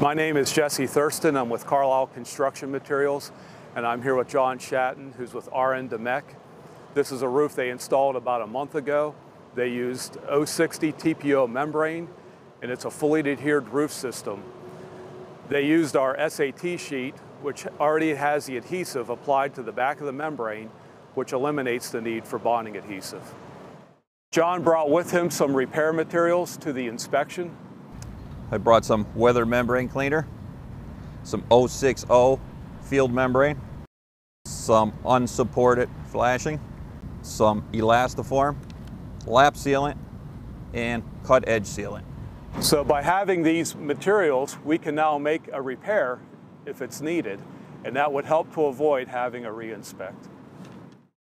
My name is Jesse Thurston. I'm with Carlisle Construction Materials, and I'm here with John Shatton, who's with RN Demec. This is a roof they installed about a month ago. They used 060 TPO membrane, and it's a fully adhered roof system. They used our SAT sheet, which already has the adhesive applied to the back of the membrane, which eliminates the need for bonding adhesive. John brought with him some repair materials to the inspection. I brought some weather membrane cleaner, some 060 field membrane, some unsupported flashing, some elastoform, lap sealant, and cut edge sealant. So by having these materials, we can now make a repair if it's needed, and that would help to avoid having a re-inspect.